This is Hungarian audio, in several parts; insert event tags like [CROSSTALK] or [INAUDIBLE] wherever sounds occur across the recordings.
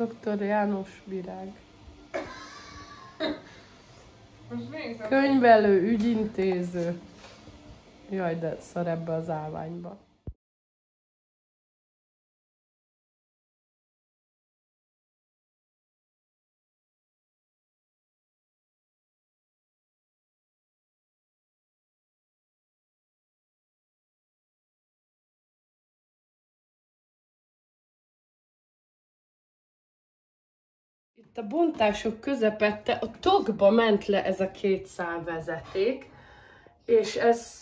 Dr. János Virág. Most nézem. Könyvelő, ügyintéző. Jaj, de szar ebbe az állványba. Itt a bontások közepette a tokba ment le ez a két szálvezeték, és ez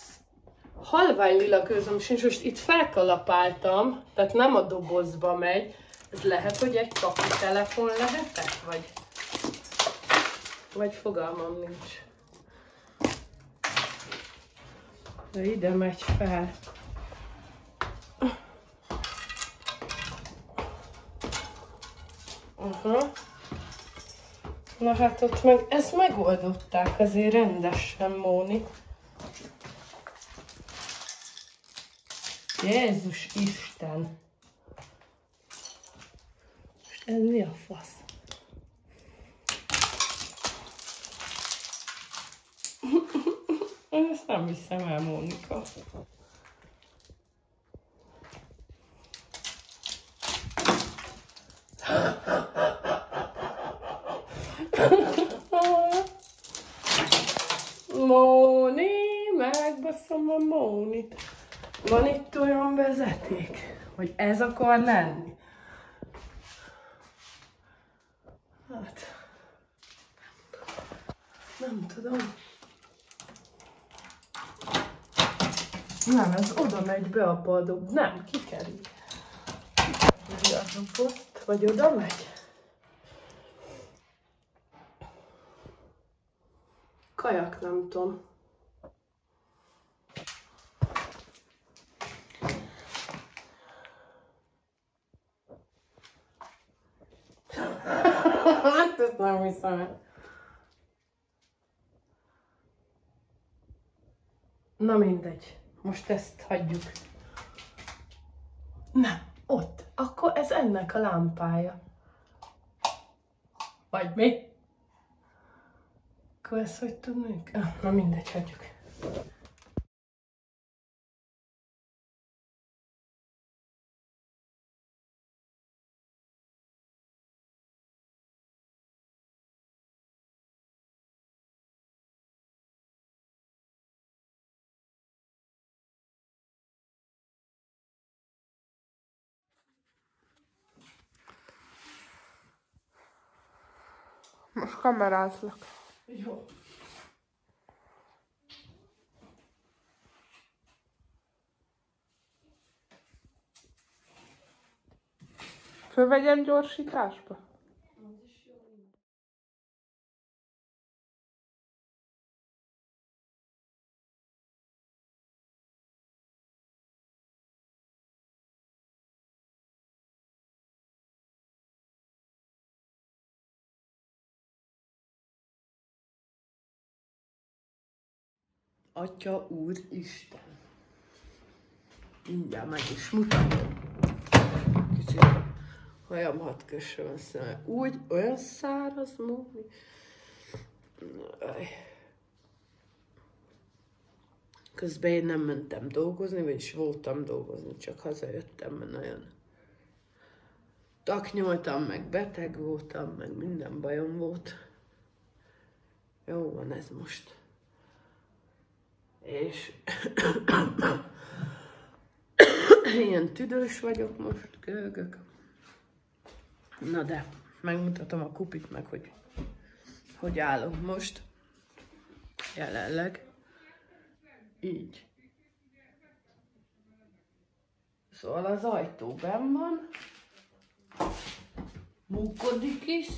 halvány lila közöm sincs, most itt felkalapáltam, tehát nem a dobozba megy. Ez lehet, hogy egy kapu telefon lehetett, vagy, vagy fogalmam nincs. De ide megy fel. Aha. Na hát ott meg, ezt megoldották azért rendesen, Móni. Jézus Isten! Most ez mi a fasz? [LAUGHS] Én ezt nem hiszem el, Mónika. Móni, megbaszom a Mónit. Van itt olyan vezeték, hogy ez akar lenni? Hát, nem tudom. Nem, ez oda megy be a padok. Nem, kikerül. Kikerül a dobozt, vagy oda megy? Kajak, nem tudom. Nem hiszem el. Na mindegy, most ezt hagyjuk. Nem, ott. Akkor ez ennek a lámpája. Vagy mi? Akkor ezt hogy tudnék? Ah, na mindegy, hagyjuk. Most kamerázlak. Jó. Fölvegyem gyorsításba? Atya Úr Isten. Mindjárt meg is mutatom. Kicsit hajam hat kössön össze, úgy olyan száraz móni. Közben én nem mentem dolgozni, vagyis voltam dolgozni, csak hazajöttem, mert nagyon taknyoltam, meg beteg voltam, meg minden bajom volt. Jó van ez most és ilyen tüdős vagyok most, köhögök. Na de, megmutatom a kupit meg, hogy hogy állok most. Jelenleg. Így. Szóval az ajtó benn van. Munkodik is.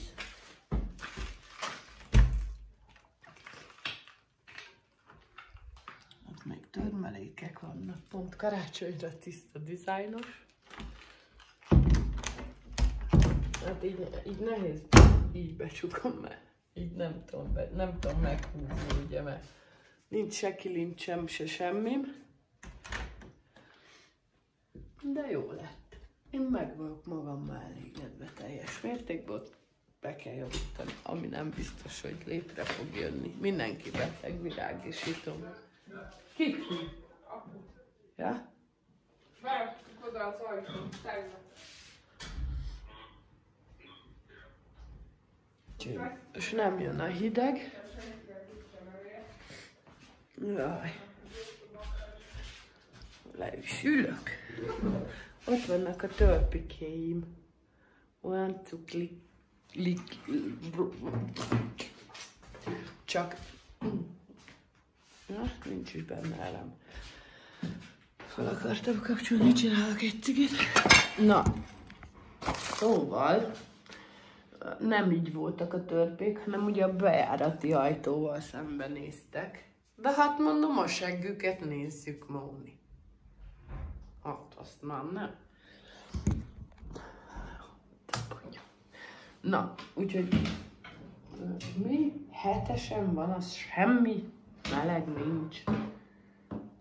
Törmelékek vannak. Pont karácsonyra tiszta dizájnos. Hát így, így nehéz így becsukom, mert így nem tudom, be, nem tudom meghúzni, ugye, mert nincs se kilincsem, se semmim. De jó lett. Én meg vagyok magammal elégedve teljes mértékben, be kell javítani, ami nem biztos, hogy létre fog jönni. Mindenki beteg, virágisítom. Ki? Ja? Beraktuk oda az ajtót, És nem jön a hideg. Jaj. Le is ülök. Ott vannak a törpikéim. Olyan cuklik. Lik, csak Na, nincs is benne elem. Fel akartam kapcsolni, csinálok egy cigit. Na, szóval nem így voltak a törpék, hanem ugye a bejárati ajtóval szembenéztek. De hát mondom, a seggüket nézzük, Móni. Hát azt már nem. Na, úgyhogy mi? Hetesen van, az semmi, meleg nincs.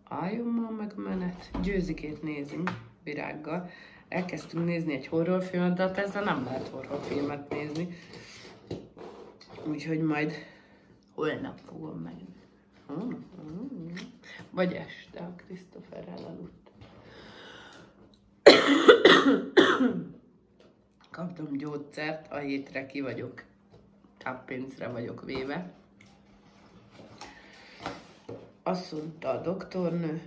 Álljon már meg a menet. Győzikét nézünk virággal. Elkezdtünk nézni egy horrorfilmet, de hát ezzel nem lehet horrorfilmet nézni. Úgyhogy majd holnap fogom meg. Hmm, hmm. Vagy este, a Christopher elaludt. Kaptam gyógyszert, a hétre ki vagyok, táppénzre vagyok véve. Azt mondta a doktornő,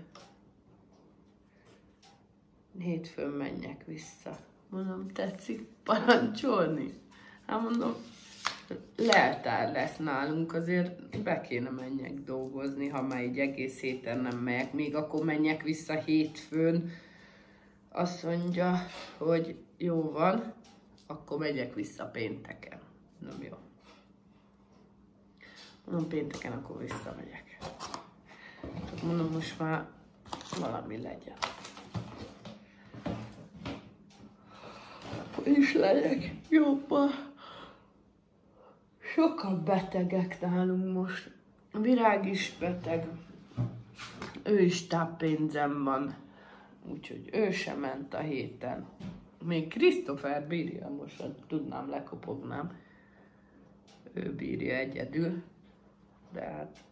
hétfőn menjek vissza. Mondom, tetszik parancsolni? Hát mondom, leltár lesz nálunk, azért be kéne menjek dolgozni, ha már egy egész héten nem megyek, még akkor menjek vissza hétfőn. Azt mondja, hogy jó van, akkor megyek vissza pénteken. Nem jó. Mondom, pénteken akkor visszamegyek. Mondom, most már valami legyen. És legyek jobban. Sokan betegek nálunk most. Virág is beteg. Ő is táppénzem van. Úgyhogy ő sem ment a héten. Még Christopher bírja, most tudnám, lekopognám. Ő bírja egyedül. De hát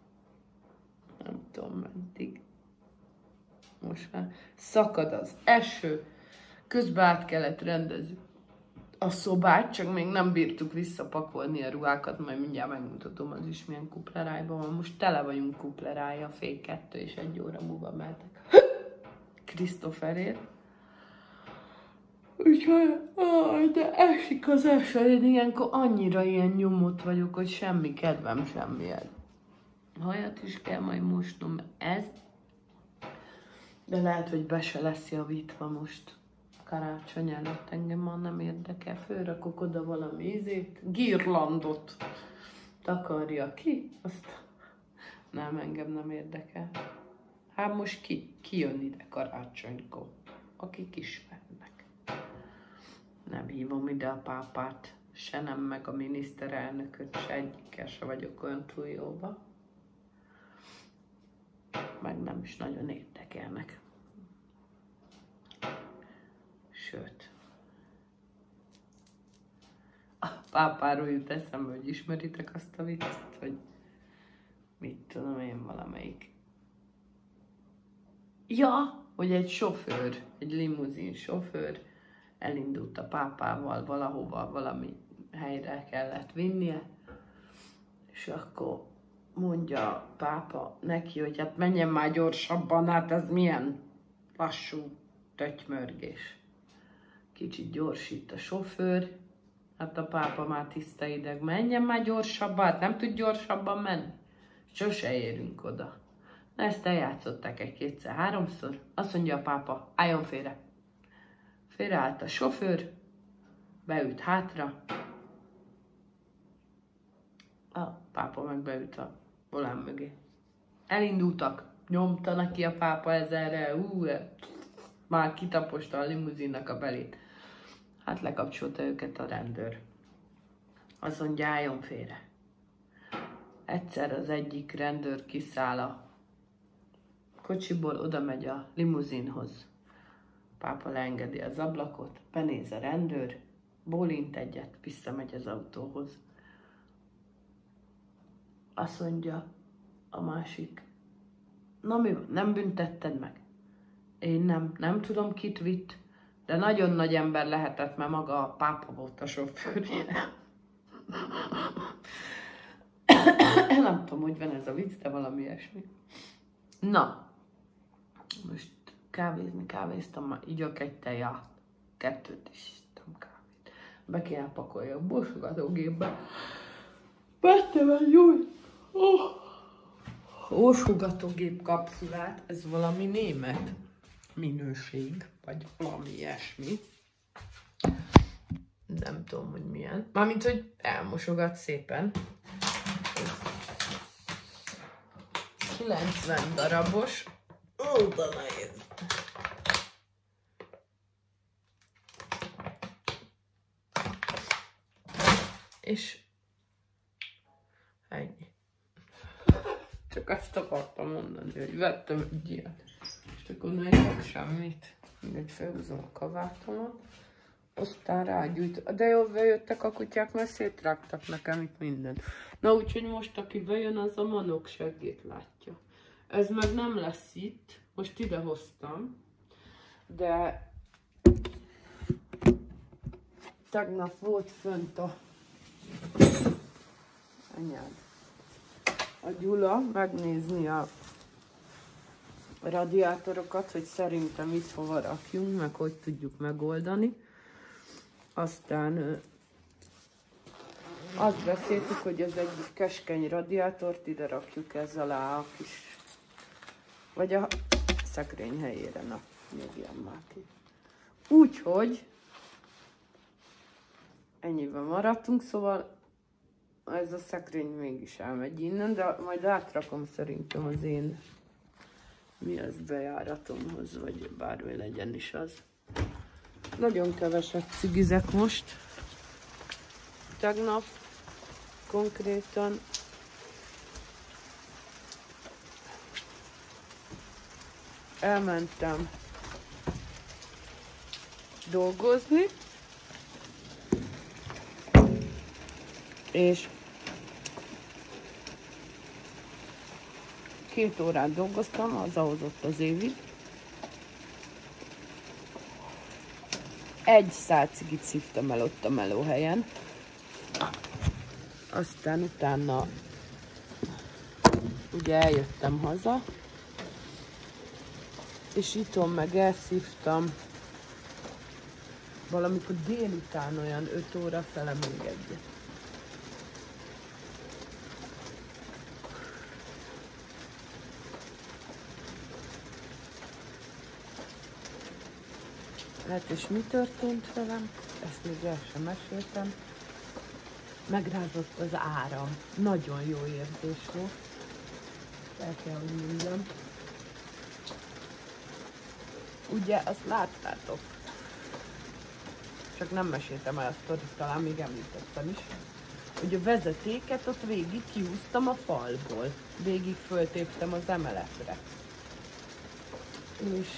nem tudom mentig. Most már szakad az eső. Közben át kellett rendezni a szobát, csak még nem bírtuk visszapakolni a ruhákat, majd mindjárt megmutatom, az is milyen kuplerájban van. Most tele vagyunk kuplerája, fél kettő és egy óra múlva mehetek. [LAUGHS] Christopherért. Úgyhogy, de esik az eső, én ilyenkor annyira ilyen nyomott vagyok, hogy semmi kedvem semmihez. Hajat is kell majd mosnom, ez. De lehet, hogy be se lesz javítva most karácsony előtt engem már nem érdekel. Fölrakok oda valami ízét, girlandot takarja ki, azt nem, engem nem érdekel. Hát most ki, ki jön ide karácsonykor, akik ismernek. Nem hívom ide a pápát, se nem meg a miniszterelnököt, se egyikkel se vagyok olyan túl jóba. Meg nem is nagyon érdekelnek. Sőt. A pápáról jut eszembe, hogy ismeritek azt a viccet, hogy mit tudom én, valamelyik. Ja, hogy egy sofőr, egy limuzin sofőr elindult a pápával valahova, valami helyre kellett vinnie, és akkor mondja pápa neki, hogy hát menjen már gyorsabban, hát ez milyen lassú tötymörgés. Kicsit gyorsít a sofőr, hát a pápa már tiszta ideg, menjen már gyorsabban, hát nem tud gyorsabban menni. Sose érünk oda. Na ezt eljátszották egy kétszer, háromszor. Azt mondja a pápa, álljon félre. Félreállt a sofőr, beült hátra. A pápa meg beült a volán mögé. Elindultak, nyomta neki a pápa ezerre, ú, már kitaposta a limuzinnak a belét. Hát lekapcsolta őket a rendőr. Azt mondja, álljon félre. Egyszer az egyik rendőr kiszáll a kocsiból, oda megy a limuzinhoz. pápa leengedi az ablakot, benéz a rendőr, bólint egyet, visszamegy az autóhoz. Azt mondja a másik, na mi nem büntetted meg? Én nem, nem tudom kit vitt, de nagyon nagy ember lehetett, mert maga a pápa volt a sofőrje. nem tudom, hogy van ez a vicc, de valami ilyesmi. Na, most kávézni kávéztam, már ígyok egy teját, kettőt is ittam kávét. Be kéne pakolni a borsogatógépbe. Vettem egy új orsogatógép kapszulát, ez valami német minőség, vagy valami ilyesmi. Nem tudom, hogy milyen. Mármint, hogy elmosogat szépen. 90 darabos. Ó, de. És ennyi. Csak azt akartam mondani, hogy vettem egy ilyet. És akkor nem semmit. Mindegy, felhúzom a kavátomat. Aztán rágyújt. De jó, bejöttek a kutyák, mert szétrágtak nekem itt mindent. Na úgyhogy most aki bejön, az a manok seggét látja. Ez meg nem lesz itt. Most ide hoztam. De tegnap volt fönt a anyád. A Gyula megnézni a radiátorokat, hogy szerintem itt hova rakjunk, meg hogy tudjuk megoldani. Aztán azt beszéltük, hogy az egyik keskeny radiátort ide rakjuk ez alá a kis, vagy a szekrény helyére, na, még ilyen már ki. Úgyhogy ennyiben maradtunk, szóval ez a szekrény mégis elmegy innen, de majd átrakom szerintem az én mi az bejáratomhoz, vagy bármi legyen is az. Nagyon keveset cigizek most. Tegnap konkrétan elmentem dolgozni, és két órát dolgoztam, az ahhoz ott az évig. Egy szálcigit szívtam el ott a melóhelyen. Aztán utána ugye eljöttem haza, és itthon meg elszívtam valamikor délután olyan 5 óra fele még egyet. Hát és mi történt velem? Ezt még el sem meséltem. Megrázott az áram. Nagyon jó érzés volt. El kell, hogy mondjam. Ugye, azt láttátok. Csak nem meséltem el a sztorit, talán még említettem is. Hogy a vezetéket ott végig kihúztam a falból. Végig föltéptem az emeletre. És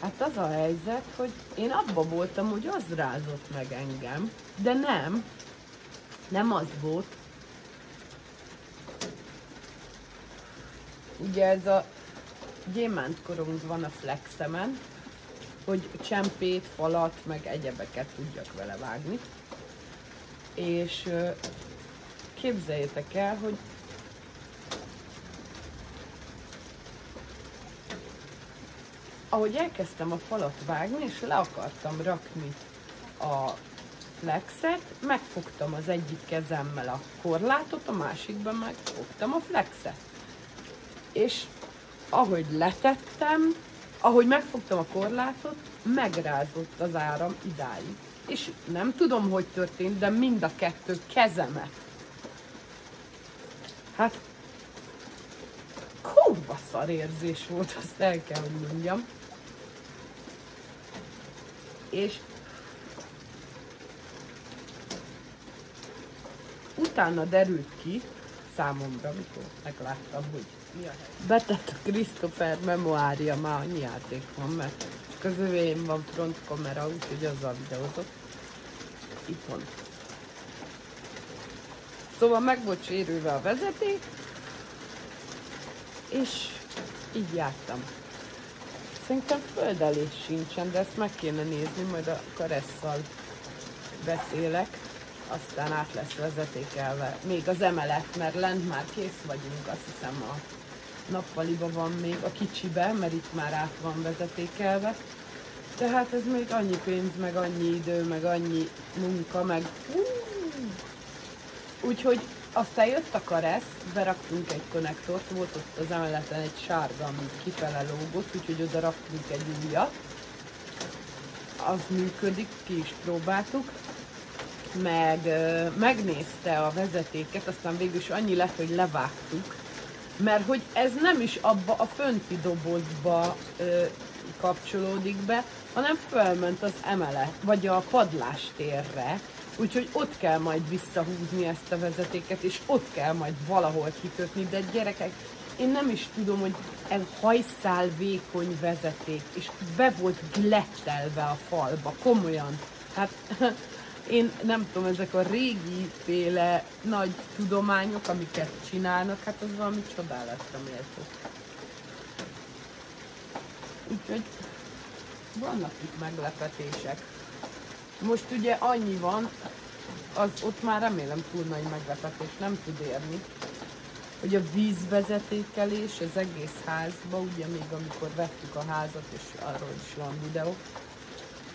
Hát az a helyzet, hogy én abba voltam, hogy az rázott meg engem, de nem, nem az volt. Ugye ez a gyémántkorong van a flexemen, hogy csempét, falat, meg egyebeket tudjak vele vágni. És képzeljétek el, hogy ahogy elkezdtem a falat vágni, és le akartam rakni a flexet, megfogtam az egyik kezemmel a korlátot, a másikban megfogtam a flexet. És ahogy letettem, ahogy megfogtam a korlátot, megrázott az áram idáig. És nem tudom, hogy történt, de mind a kettő kezemet. Hát, kurva szar érzés volt, azt el kell, hogy mondjam és utána derült ki számomra, amikor megláttam, hogy. Betett a Christopher memoária, már annyi játék van, mert csak az övén van front kamera, úgyhogy azzal videózok. Itthon. Szóval meg volt sérülve a vezeték, és így jártam. Szerintem földelés sincsen, de ezt meg kéne nézni, majd a karesszal beszélek, aztán át lesz vezetékelve. Még az emelet, mert lent már kész vagyunk, azt hiszem a nappaliba van még, a kicsibe, mert itt már át van vezetékelve. Tehát ez még annyi pénz, meg annyi idő, meg annyi munka, meg... Úgyhogy aztán jött a karesz, beraktunk egy konnektort, volt ott az emeleten egy sárga, ami kifele lógott, úgyhogy oda raktunk egy újat. Az működik, ki is próbáltuk. Meg megnézte a vezetéket, aztán végül is annyi lett, hogy levágtuk, mert hogy ez nem is abba a fönti dobozba ö, kapcsolódik be, hanem fölment az emelet, vagy a padlástérre, úgyhogy ott kell majd visszahúzni ezt a vezetéket, és ott kell majd valahol kikötni, de gyerekek, én nem is tudom, hogy ez hajszál vékony vezeték, és be volt glettelve a falba, komolyan. Hát [LAUGHS] én nem tudom, ezek a régi féle nagy tudományok, amiket csinálnak, hát az valami csodálatra méltó. Úgyhogy vannak itt meglepetések. Most ugye annyi van, az ott már remélem túl nagy meglepetés nem tud érni, hogy a vízvezetékelés az egész házba, ugye még amikor vettük a házat, és arról is van videó,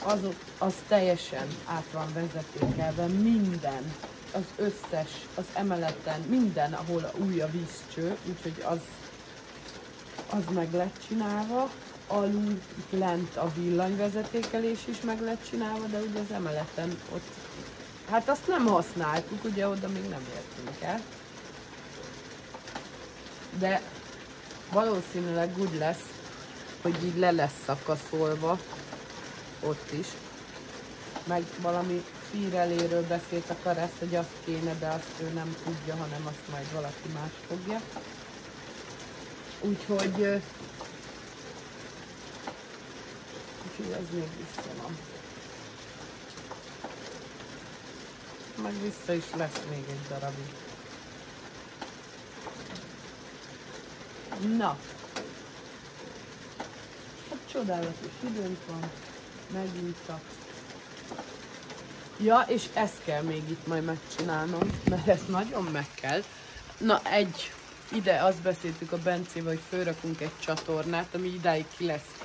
az, az teljesen át van vezetékelve, minden, az összes, az emeleten, minden, ahol új a vízcső, úgyhogy az, az meg lett csinálva, alul lent a villanyvezetékelés is meg lett csinálva, de ugye az emeleten ott, hát azt nem használtuk, ugye oda még nem értünk el. De valószínűleg úgy lesz, hogy így le lesz szakaszolva, ott is. Meg valami fíreléről beszélt a karesz, hogy azt kéne, de azt ő nem tudja, hanem azt majd valaki más fogja. Úgyhogy, úgyhogy ez még vissza van. Meg vissza is lesz még egy darabig. Na, hát csodálatos időnk van megnyitva. Ja, és ezt kell még itt majd megcsinálnom, mert ezt nagyon meg kell. Na, egy, ide azt beszéltük a Bencével, hogy fölrakunk egy csatornát, ami idáig ki lesz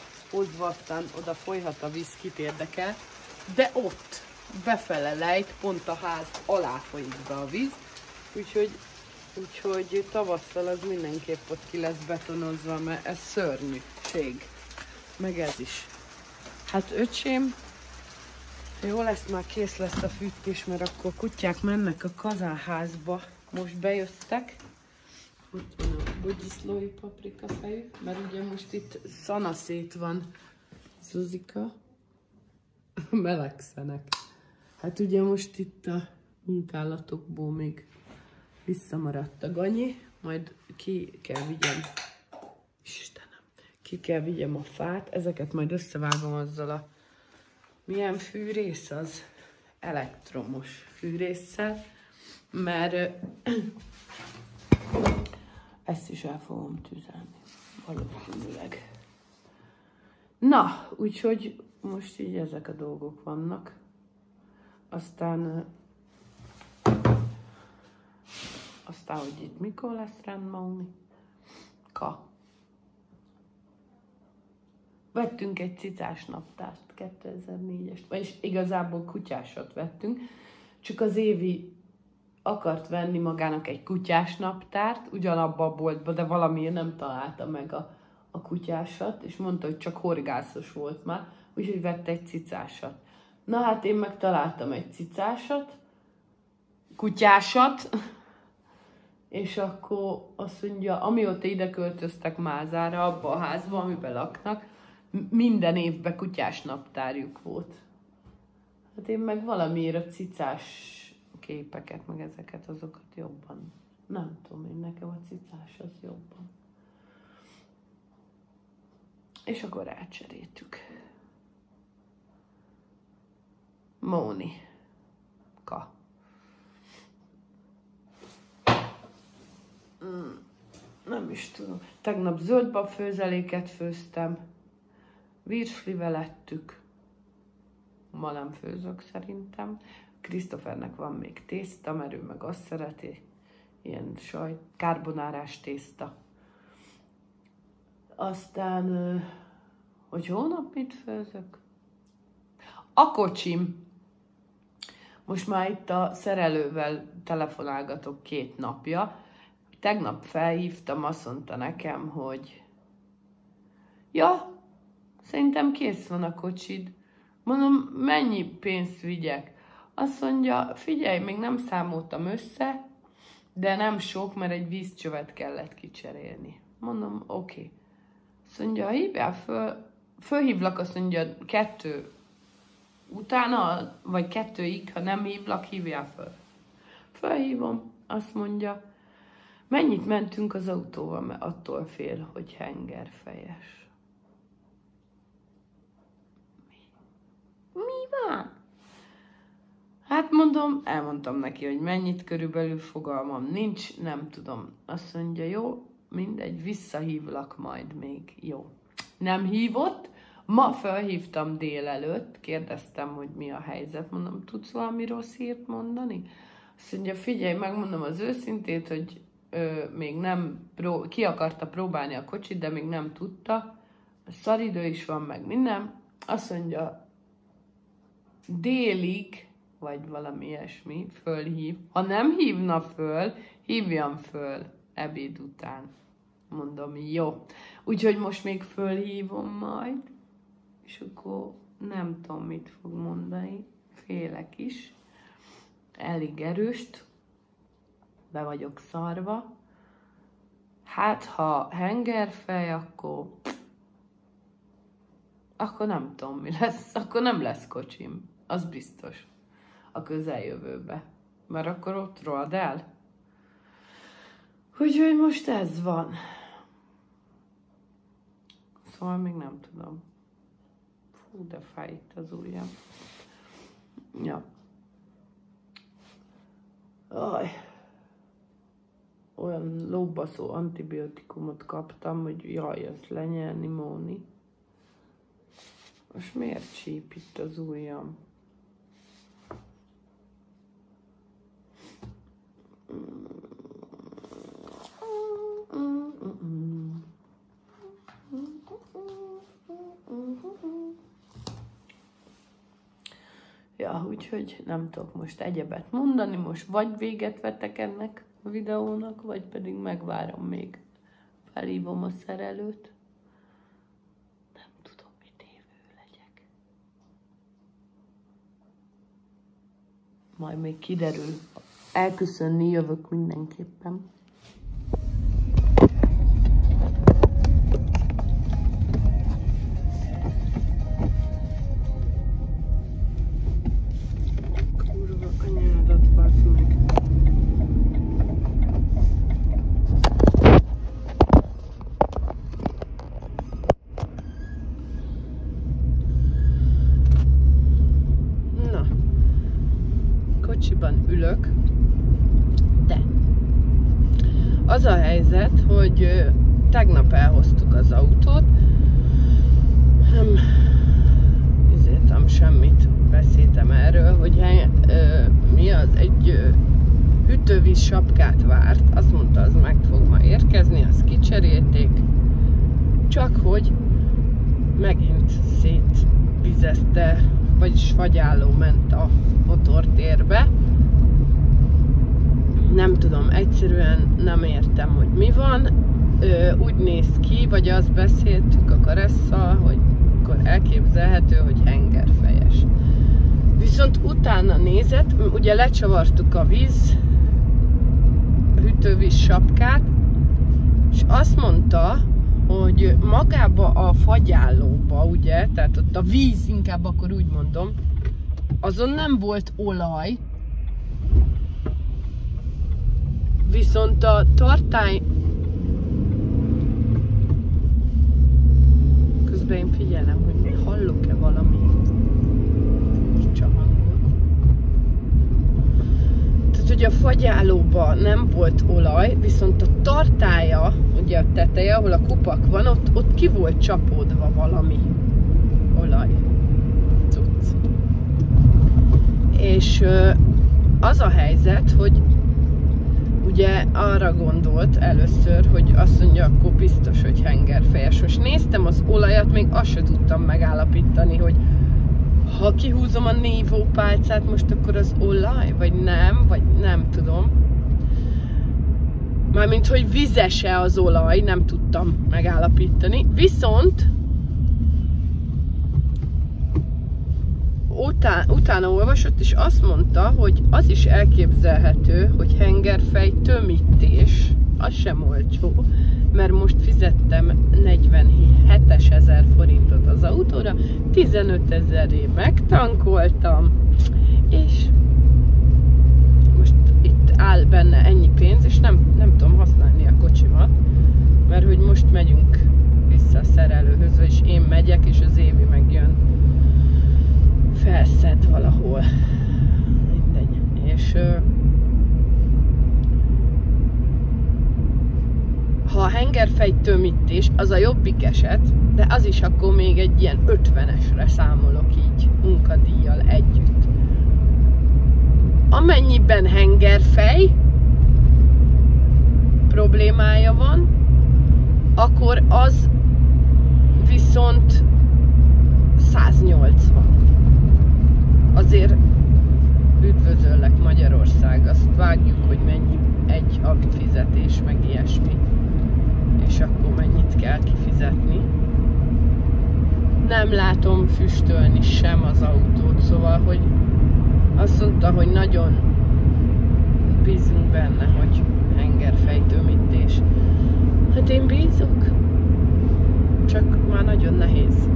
aztán oda folyhat a víz, kit érdekel. De ott, befele lejt, pont a ház alá folyik be a víz, úgyhogy, úgyhogy tavasszal az mindenképp ott ki lesz betonozva, mert ez szörnyűség. Meg ez is. Hát öcsém, jó lesz, már kész lesz a fűtés, mert akkor kutyák mennek a kazánházba. Most bejöttek. Ott van a bugyiszlói paprika fejű, mert ugye most itt szanaszét van. Zuzika. [LAUGHS] Melegszenek. Hát ugye most itt a munkálatokból még visszamaradt a ganyi, majd ki kell vigyem. Isten ki kell vigyem a fát, ezeket majd összevágom azzal a milyen fűrész az? Elektromos fűrészsel, mert [CLEARS THROAT] ezt is el fogom tüzelni, valószínűleg. Na, úgyhogy most így ezek a dolgok vannak. Aztán aztán, hogy itt mikor lesz rendben, ka. Vettünk egy cicás naptárt 2004-es, vagyis igazából kutyásat vettünk, csak az Évi akart venni magának egy kutyás naptárt, ugyanabba a boltba, de valamiért nem találta meg a, a kutyásat, és mondta, hogy csak horgászos volt már, úgyhogy vette egy cicásat. Na hát én meg találtam egy cicásat, kutyásat, [LAUGHS] és akkor azt mondja, amióta ide költöztek Mázára, abba a házba, amiben laknak, minden évben kutyás naptárjuk volt. Hát én meg valamiért a cicás képeket, meg ezeket, azokat jobban. Nem tudom én, nekem a cicás az jobban. És akkor elcseréltük. Móni. Ka. Mm, Nem is tudom. Tegnap zöldbab főzeléket főztem. Virslivel ettük. Ma nem főzök szerintem. Krisztofernek van még tészta, mert ő meg azt szereti. Ilyen sajt, karbonárás tészta. Aztán, hogy hónap mit főzök? A kocsim. Most már itt a szerelővel telefonálgatok két napja. Tegnap felhívtam, azt mondta nekem, hogy ja, szerintem kész van a kocsid. Mondom, mennyi pénzt vigyek? Azt mondja, figyelj, még nem számoltam össze, de nem sok, mert egy vízcsövet kellett kicserélni. Mondom, oké. Okay. Azt mondja, hívjál föl, fölhívlak, azt mondja, kettő utána, vagy kettőig, ha nem hívlak, hívjál föl. Fölhívom, azt mondja, mennyit mentünk az autóval, mert attól fél, hogy hengerfejes. Mi? Mi van? Hát mondom, elmondtam neki, hogy mennyit körülbelül fogalmam nincs, nem tudom. Azt mondja, jó, mindegy, visszahívlak majd még. Jó. Nem hívott, ma felhívtam délelőtt, kérdeztem, hogy mi a helyzet. Mondom, tudsz valami rossz hírt mondani? Azt mondja, figyelj, megmondom az őszintét, hogy ö, még nem, pró- ki akarta próbálni a kocsit, de még nem tudta. Szaridő is van, meg minden. Azt mondja, délig, vagy valami ilyesmi, fölhív. Ha nem hívna föl, hívjam föl ebéd után. Mondom, jó. Úgyhogy most még fölhívom majd, és akkor nem tudom, mit fog mondani. Félek is. Elég erőst. Be vagyok szarva. Hát, ha hengerfej, akkor akkor nem tudom, mi lesz. Akkor nem lesz kocsim. Az biztos. A közeljövőbe. Mert akkor ott rohad el. Úgyhogy most ez van. Szóval még nem tudom. Fú, de fáj itt az ujjam. Ja. Aj. Olyan lóbaszó antibiotikumot kaptam, hogy jaj, ezt lenyelni, Móni. Most miért csíp itt az ujjam? Ja, úgyhogy nem tudok most egyebet mondani, most vagy véget vetek ennek a videónak, vagy pedig megvárom még. Felhívom a szerelőt. Nem tudom, mit évő legyek. Majd még kiderül. Elköszönni jövök mindenképpen. Kurva anyádat, basz meg. Na, kocsiban ülök, de az a helyzet, hogy ö, tegnap elhoztuk az autót, nem izéltem semmit, beszéltem erről, hogy he, ö, mi az, egy ö, hűtővíz sapkát várt, azt mondta, az meg fog ma érkezni, azt kicserélték, csak hogy megint szétvizezte, vagyis fagyálló ment a motortérbe. Nem tudom, egyszerűen nem értem, hogy mi van. Ö, úgy néz ki, vagy azt beszéltük a karesszal, hogy akkor elképzelhető, hogy hengerfejes. Viszont utána nézett, ugye lecsavartuk a víz, hűtővíz sapkát, és azt mondta, hogy magába a fagyállóba, ugye, tehát ott a víz, inkább akkor úgy mondom, azon nem volt olaj, viszont a tartály... Közben én figyelem, hogy hallok-e valami furcsa hangot. hogy a fagyálóban nem volt olaj, viszont a tartája, ugye a teteje, ahol a kupak van, ott, ott ki volt csapódva valami olaj. Cucc. És az a helyzet, hogy ugye arra gondolt először, hogy azt mondja, akkor biztos, hogy hengerfejes. Most néztem az olajat, még azt se tudtam megállapítani, hogy ha kihúzom a névó pálcát, most akkor az olaj, vagy nem, vagy nem. Mármint, hogy vizese az olaj, nem tudtam megállapítani. Viszont után, utána olvasott, és azt mondta, hogy az is elképzelhető, hogy hengerfej tömítés, az sem olcsó, mert most fizettem 47 ezer forintot az autóra, 15 ezeré megtankoltam, és most áll benne ennyi pénz, és nem, nem tudom használni a kocsimat, mert hogy most megyünk vissza a szerelőhöz, vagyis én megyek, és az Évi megjön felszed valahol. Mindegy. És ha a hengerfej tömítés, az a jobbik eset, de az is akkor még egy ilyen 50-esre számolok így munkadíjjal együtt. Amennyiben hengerfej problémája van, akkor az viszont 180. Azért üdvözöllek Magyarország, azt vágjuk, hogy mennyi egy havi fizetés, meg ilyesmi és akkor mennyit kell kifizetni. Nem látom füstölni sem az autót, szóval, hogy azt mondta, hogy nagyon bízunk benne, hogy hengerfejtőmítés. Hát én bízok, csak már nagyon nehéz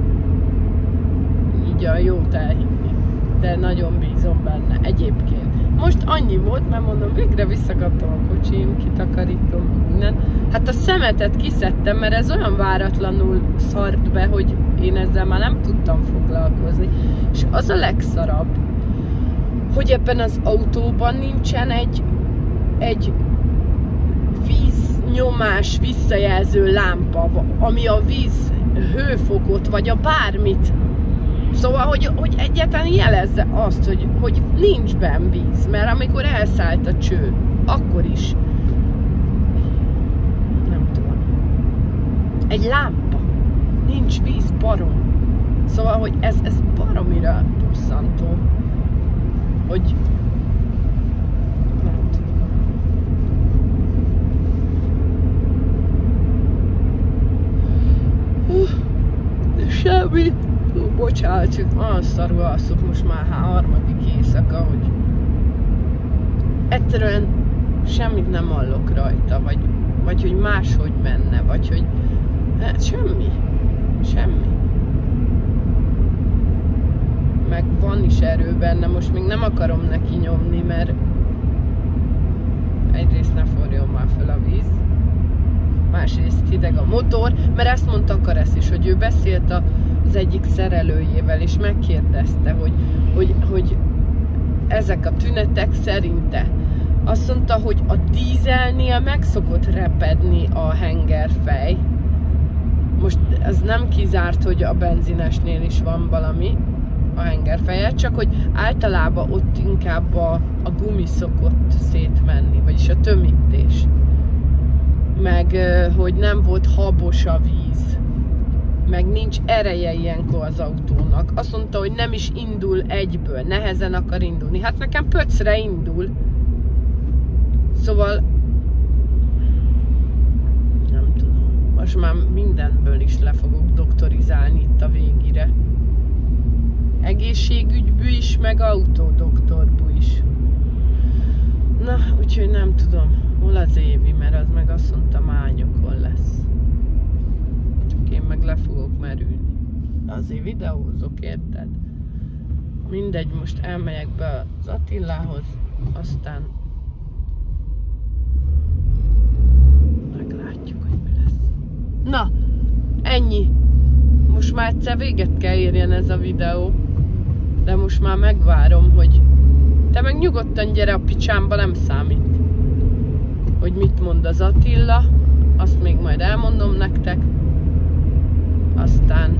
így a jót elhinni, de nagyon bízom benne egyébként. Most annyi volt, mert mondom, végre visszakaptam a kocsim, kitakarítom, minden. Hát a szemetet kiszedtem, mert ez olyan váratlanul szart be, hogy én ezzel már nem tudtam foglalkozni. És az a legszarabb, hogy ebben az autóban nincsen egy, egy víznyomás visszajelző lámpa, ami a víz hőfokot, vagy a bármit Szóval, hogy, hogy egyáltalán jelezze azt, hogy, hogy nincs benn víz, mert amikor elszállt a cső, akkor is nem tudom. Egy lámpa. Nincs víz, barom. Szóval, hogy ez, ez baromira bosszantó. Hogy. Uh, semmit bocsánat, csak olyan szarul most már harmadik éjszaka, hogy egyszerűen semmit nem hallok rajta, vagy, vagy hogy máshogy menne, vagy hogy hát semmi, semmi. Meg van is erő benne, most még nem akarom neki nyomni, mert egyrészt ne forjon már föl a víz, másrészt hideg a motor, mert ezt mondta Karesz is, hogy ő beszélt a az egyik szerelőjével, és megkérdezte, hogy, hogy, hogy ezek a tünetek szerinte. Azt mondta, hogy a dízelnél meg szokott repedni a hengerfej. Most ez nem kizárt, hogy a benzinesnél is van valami a hengerfeje, csak hogy általában ott inkább a, a gumi szokott szétmenni, vagyis a tömítés. Meg hogy nem volt habos a víz meg nincs ereje ilyenkor az autónak. Azt mondta, hogy nem is indul egyből, nehezen akar indulni. Hát nekem pöcre indul. Szóval nem tudom. Most már mindenből is le fogok doktorizálni itt a végére. Egészségügyből is, meg autódoktorból is. Na, úgyhogy nem tudom, hol az Évi, mert az meg azt mondta mányokon lesz én meg le fogok merülni. Azért videózok, érted? Mindegy, most elmegyek be az Attilához, aztán meglátjuk, hogy mi lesz. Na, ennyi. Most már egyszer véget kell érjen ez a videó, de most már megvárom, hogy Te meg nyugodtan gyere a picsámba, nem számít. Hogy mit mond az Attila, azt még majd elmondom nektek. Aztán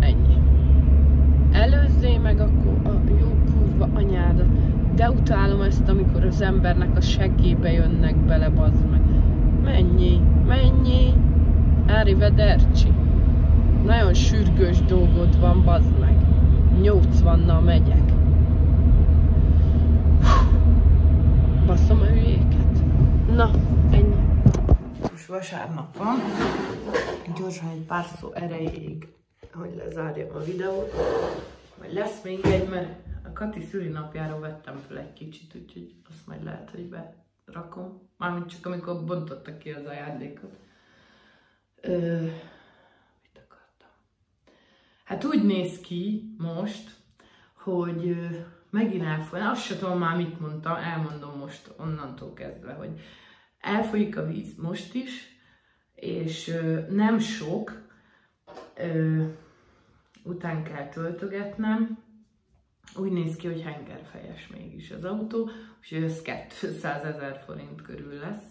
ennyi. Előzzé meg akkor a jó kurva anyádat. De utálom ezt, amikor az embernek a seggébe jönnek bele, bazd meg. Mennyi, mennyi. Arrivederci. Nagyon sürgős dolgod van, bazd meg. 80-nal megyek. Basszom a hülyéket. Na, ennyi. Most vasárnap van. Gyorsan egy pár szó erejéig, hogy lezárjam a videót. Majd lesz még egy, mert a Kati szülinapjáról vettem fel egy kicsit, úgyhogy azt majd lehet, hogy berakom. Mármint csak amikor bontottak ki az ajándékot. Ö? Hát úgy néz ki most, hogy megint elfolyik, azt sem tudom már mit mondtam, elmondom most onnantól kezdve, hogy elfolyik a víz most is, és nem sok, után kell töltögetnem, úgy néz ki, hogy hengerfejes mégis az autó, úgyhogy ez 200 ezer forint körül lesz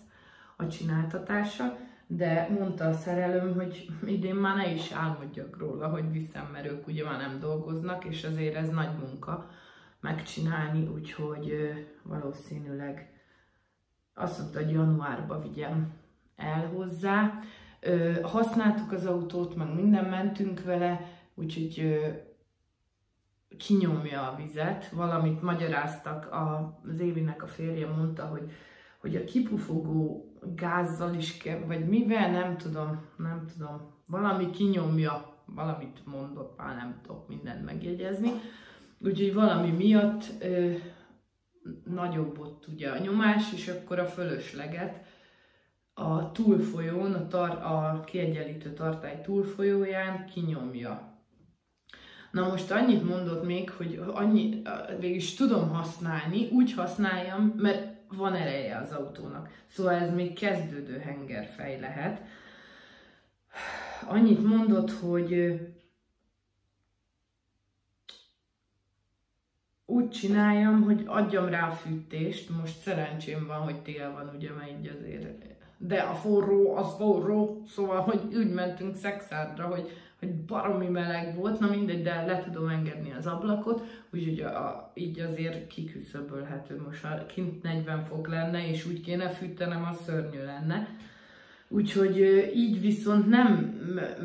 a csináltatása, de mondta a szerelőm, hogy idén már ne is álmodjak róla, hogy viszem, mert ők ugye már nem dolgoznak, és azért ez nagy munka megcsinálni, úgyhogy valószínűleg azt mondta, hogy januárba vigyem el hozzá. Használtuk az autót, meg minden mentünk vele, úgyhogy kinyomja a vizet, valamit magyaráztak, az Évinek a férje mondta, hogy, hogy a kipufogó gázzal is kell, vagy mivel, nem tudom, nem tudom, valami kinyomja, valamit mondott, már nem tudok mindent megjegyezni, úgyhogy valami miatt ö, nagyobb ott ugye a nyomás, és akkor a fölösleget a túlfolyón, a, tar- a kiegyenlítő tartály túlfolyóján kinyomja. Na most annyit mondott még, hogy annyi, végülis tudom használni, úgy használjam, mert van ereje az autónak. Szóval ez még kezdődő hengerfej lehet. Annyit mondott, hogy úgy csináljam, hogy adjam rá a fűtést. Most szerencsém van, hogy tél van, ugye, mert így azért... De a forró, az forró, szóval, hogy úgy mentünk szexárdra, hogy, hogy baromi meleg volt, na mindegy, de le tudom engedni az ablakot, úgyhogy a, a, így azért kiküszöbölhető. Most ha kint 40 fok lenne, és úgy kéne fűtenem, az szörnyű lenne. Úgyhogy így viszont nem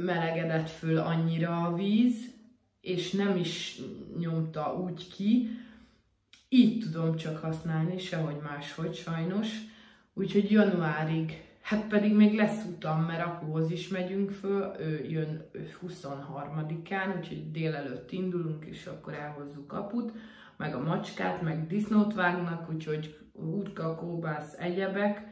melegedett föl annyira a víz, és nem is nyomta úgy ki. Így tudom csak használni, sehogy máshogy sajnos. Úgyhogy januárig, hát pedig még lesz utam, mert apuhoz is megyünk föl, ő jön 23-án, úgyhogy délelőtt indulunk, és akkor elhozzuk aput, meg a macskát, meg disznót vágnak, úgyhogy úrka, kóbász, egyebek.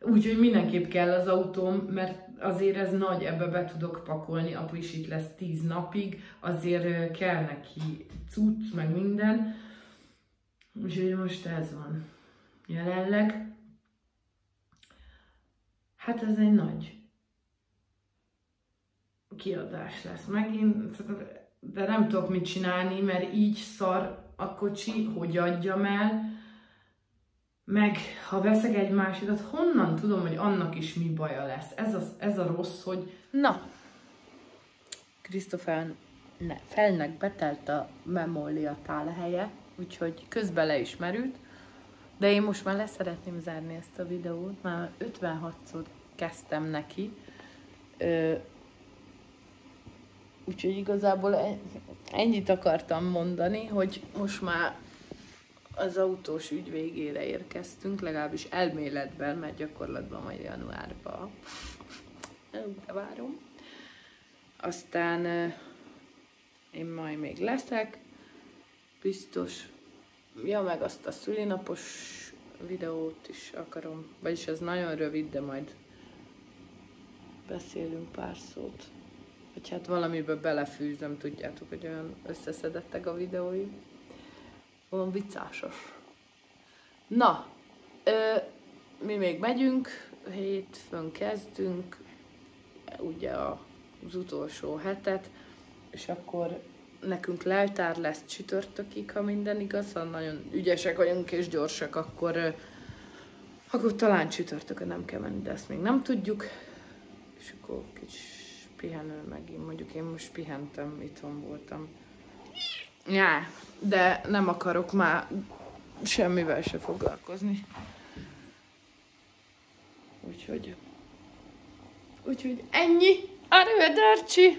Úgyhogy mindenképp kell az autóm, mert azért ez nagy, ebbe be tudok pakolni, apu is itt lesz tíz napig, azért kell neki cucc, meg minden. Úgyhogy most ez van jelenleg. Hát ez egy nagy kiadás lesz megint, de nem tudok mit csinálni, mert így szar a kocsi, hogy adjam el, meg ha veszek egy másikat, honnan tudom, hogy annak is mi baja lesz? Ez a, ez a rossz, hogy... Na, Krisztofán ne, felnek betelt a memória tálhelye, úgyhogy közben le is merült, de én most már leszeretném zárni ezt a videót, már 56-szor kezdtem neki, úgyhogy igazából ennyit akartam mondani, hogy most már az autós ügy végére érkeztünk, legalábbis elméletben, mert gyakorlatban majd januárban. [LAUGHS] De várom. Aztán én majd még leszek, biztos. Ja, meg azt a szülinapos videót is akarom, vagyis az nagyon rövid, de majd beszélünk pár szót. Vagy hát valamiben belefűzöm, tudjátok, hogy olyan összeszedettek a videóim olyan viccásos. Na, ö, mi még megyünk, hétfőn kezdünk, ugye az utolsó hetet, és akkor nekünk leltár lesz csütörtökig, ha minden igaz, ha nagyon ügyesek vagyunk és gyorsak, akkor, akkor talán csütörtökön nem kell menni, de ezt még nem tudjuk. És akkor kicsi pihenő megint, mondjuk én most pihentem, itthon voltam. Já, de nem akarok már semmivel se foglalkozni. Úgyhogy... Úgyhogy ennyi. Arrivederci!